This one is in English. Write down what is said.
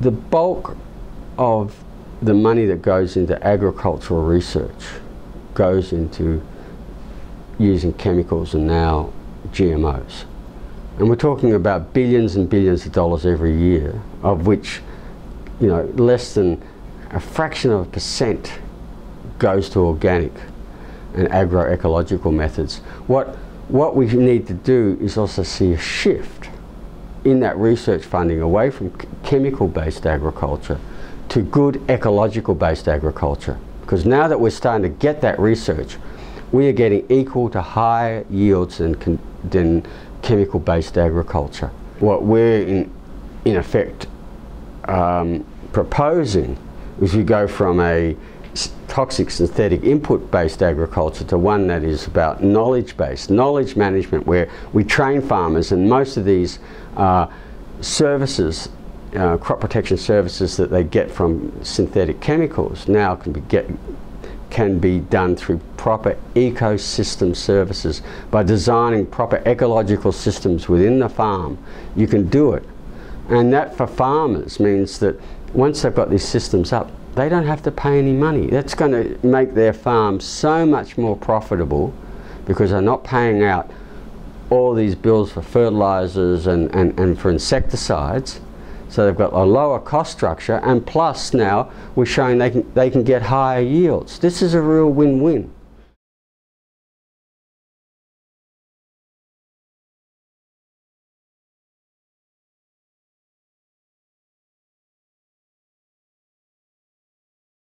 the bulk of the money that goes into agricultural research goes into using chemicals and now GMOs. And we're talking about billions and billions of dollars every year, of which, you know, less than a fraction of a percent goes to organic and agroecological methods. What, what we need to do is also see a shift in that research funding away from chemical-based agriculture to good ecological-based agriculture. Because now that we're starting to get that research, we are getting equal to higher yields than, than chemical-based agriculture. What we're in, in effect um, proposing is we go from a toxic synthetic input based agriculture to one that is about knowledge based, knowledge management where we train farmers and most of these uh, services, uh, crop protection services that they get from synthetic chemicals now can be, get, can be done through proper ecosystem services. By designing proper ecological systems within the farm, you can do it. And that for farmers means that once they've got these systems up, they don't have to pay any money. That's going to make their farm so much more profitable because they're not paying out all these bills for fertilizers and, and, and for insecticides. So they've got a lower cost structure and plus now we're showing they can, they can get higher yields. This is a real win-win.